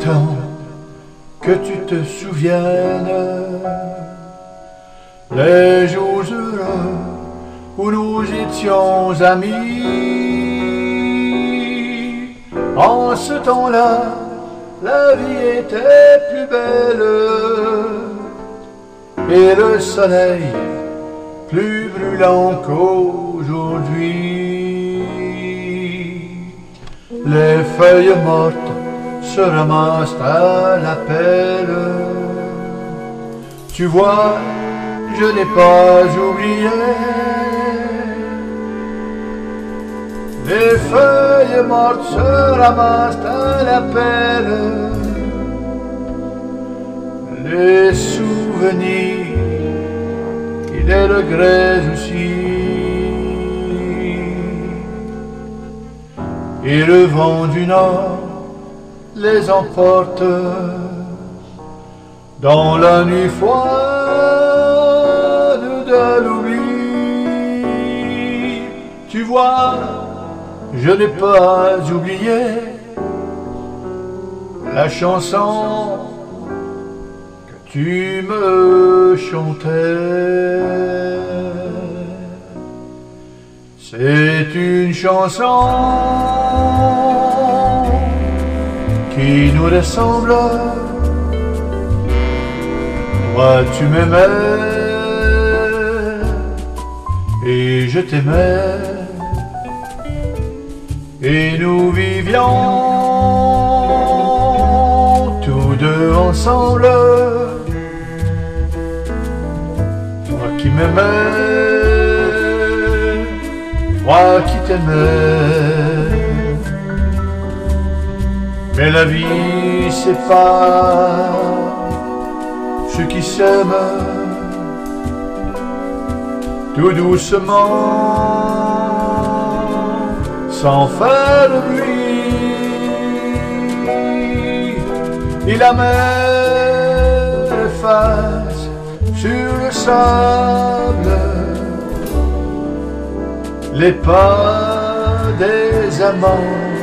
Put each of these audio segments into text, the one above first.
tant que tu te souviennes les jours heureux où nous étions amis. En ce temps-là, la vie était plus belle et le soleil plus brûlant qu'aujourd'hui. Les feuilles mortes se ramassent à la pelle. Tu vois, je n'ai pas oublié les feuilles mortes se ramassent à la pelle. Les souvenirs et les regrets aussi. Et le vent du nord les emporte dans la nuit froide de l'oubli. Tu vois, je n'ai pas oublié la chanson que tu me chantais. C'est une chanson qui nous ressemble. Toi, tu m'aimais et je t'aimais et nous vivions tous deux ensemble. Toi qui m'aimais, toi qui t'aimais. Mais la vie pas ceux qui s'aiment tout doucement sans faire de bruit. Et la mer efface sur le sable les pas des amants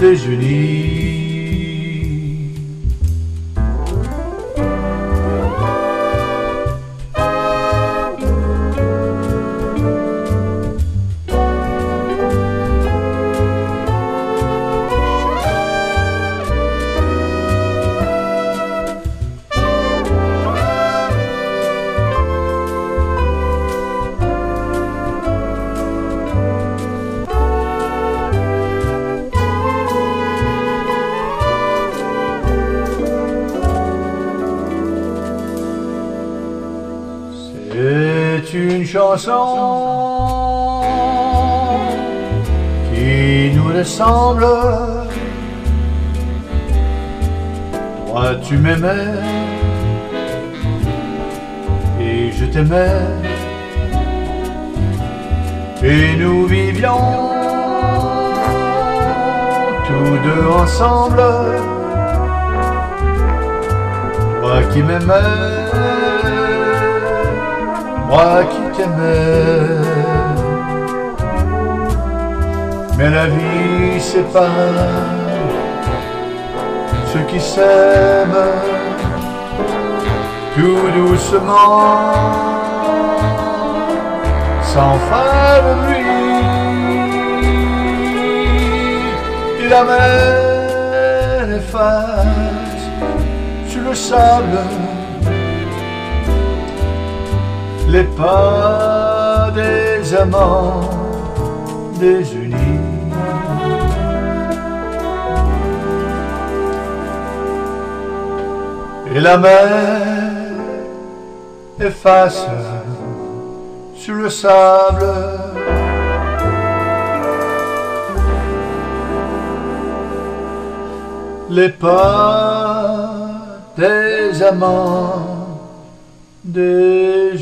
désunis. Chanson qui nous ressemble. Toi tu m'aimais et je t'aimais et nous vivions tous deux ensemble. Toi qui m'aimais moi qui t'aimais. Mais la vie pas ceux qui s'aiment tout doucement, sans faire de bruit. Et la mer efface sur le sable les pas des amants désunis. Et la mer efface sur le sable les pas des amants des